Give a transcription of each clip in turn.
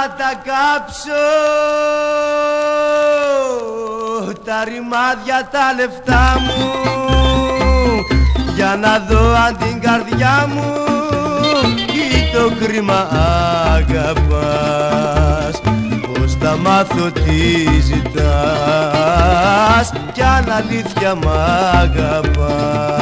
Θα τα κάψω. Τα ρημάδια τα λεφτά μου. Για να δω αν την καρδιά μου ή το χρήμα αγαπάς. Πως θα μάθω τι ζητάς. Κι αν αλήθεια μ' αγαπάς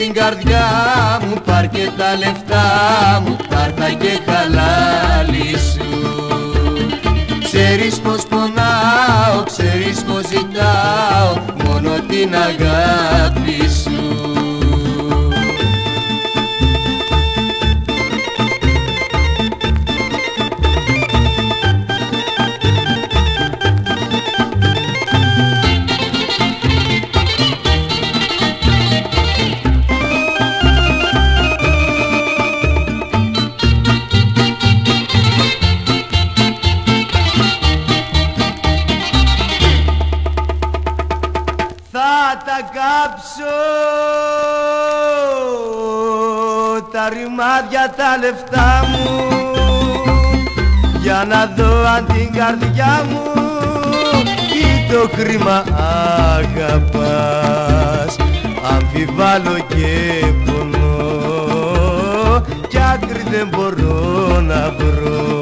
στην καρδιά μου πάρ και τα λεφτά μου πάρ τα και χαλάλι σου. Ξέρεις πως πονάω, ξέρεις πως ζητάω μόνο την αγάπη τα κάψω. Τα ρημάδια τα λεφτά μου. Για να δω αν την καρδιά μου ή το χρήμα αγαπάς. Αμφιβάλλω και πονώ. Κι άκρη δεν μπορώ να βρω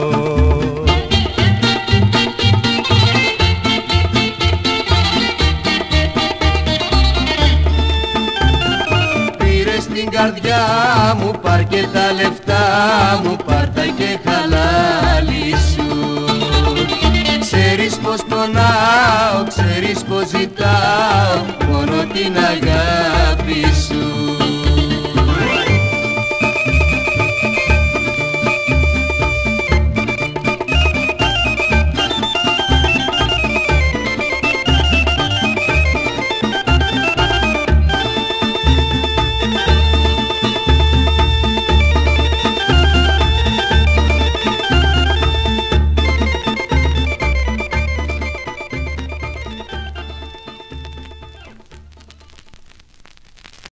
καρδιά μου πάρ και τα λεφτά μου πάρ τα και χαλάλι σου. Ξέρεις πως πονάω, ξέρεις πως ζητάω μόνο την αγάπη